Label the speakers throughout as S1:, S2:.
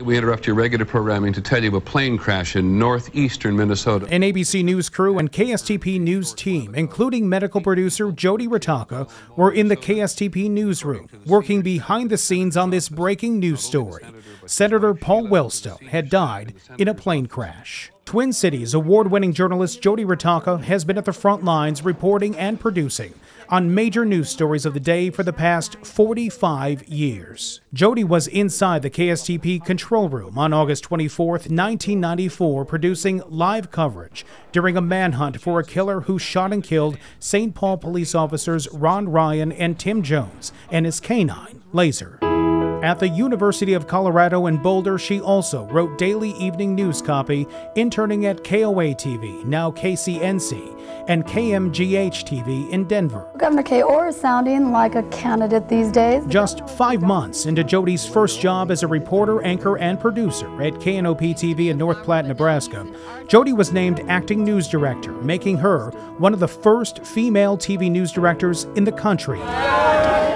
S1: We interrupt your regular programming to tell you of a plane crash in northeastern Minnesota.
S2: An ABC News crew and KSTP News team, including medical producer Jodi Ritacca, were in the KSTP newsroom, working behind the scenes on this breaking news story. Senator Paul Wellstone had died in a plane crash. Twin Cities award winning journalist Jodi Ritacca has been at the front lines reporting and producing on major news stories of the day for the past 45 years. Jodi was inside the KSTP control room on August 24, 1994, producing live coverage during a manhunt for a killer who shot and killed St. Paul police officers Ron Ryan and Tim Jones and his canine, Laser. At the University of Colorado in Boulder, she also wrote daily evening news copy, interning at KOA TV, now KCNC, and KMGH TV in Denver.
S3: Governor Kay Orr is sounding like a candidate these days.
S2: Just five months into Jodi's first job as a reporter, anchor, and producer at KNOP TV in North Platte, Nebraska, Jodi was named acting news director, making her one of the first female TV news directors in the country.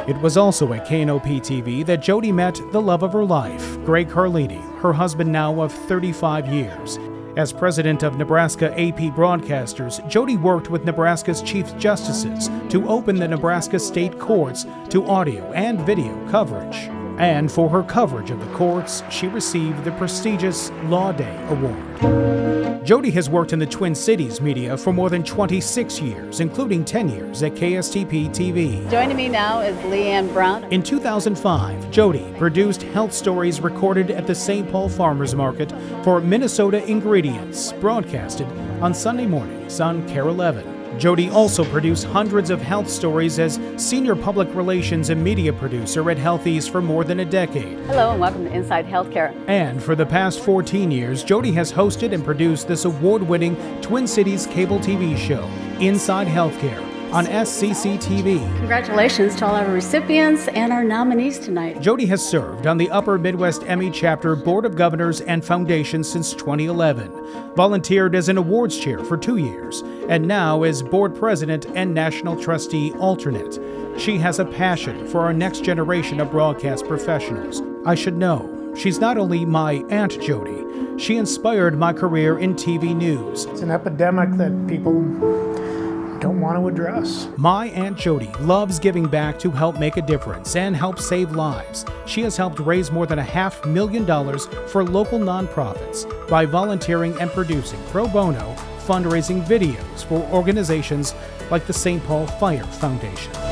S2: It was also at KNOP TV that Jodi met the love of her life, Greg Carlini, her husband now of 35 years. As president of Nebraska AP Broadcasters, Jodi worked with Nebraska's chief justices to open the Nebraska state courts to audio and video coverage. And for her coverage of the courts, she received the prestigious Law Day Award. Jodi has worked in the Twin Cities media for more than 26 years, including 10 years at KSTP TV.
S4: Joining me now is Leanne Brown.
S2: In 2005, Jodi produced health stories recorded at the St. Paul Farmers Market for Minnesota Ingredients, broadcasted on Sunday mornings on KARE 11. Jodi also produced hundreds of health stories as senior public relations and media producer at HealthEast for more than a decade.
S4: Hello and welcome to Inside Healthcare.
S2: And for the past 14 years, Jodi has hosted and produced this award winning Twin Cities cable TV show, Inside Healthcare on SCC TV.
S4: Congratulations to all our recipients and our nominees tonight.
S2: Jodi has served on the Upper Midwest Emmy Chapter Board of Governors and Foundation since 2011, volunteered as an awards chair for two years, and now as board president and national trustee alternate. She has a passion for our next generation of broadcast professionals. I should know, she's not only my Aunt Jodi, she inspired my career in TV news.
S5: It's an epidemic that people don't want to address.
S2: My Aunt Jodi loves giving back to help make a difference and help save lives. She has helped raise more than a half million dollars for local nonprofits by volunteering and producing pro bono fundraising videos for organizations like the St. Paul Fire Foundation.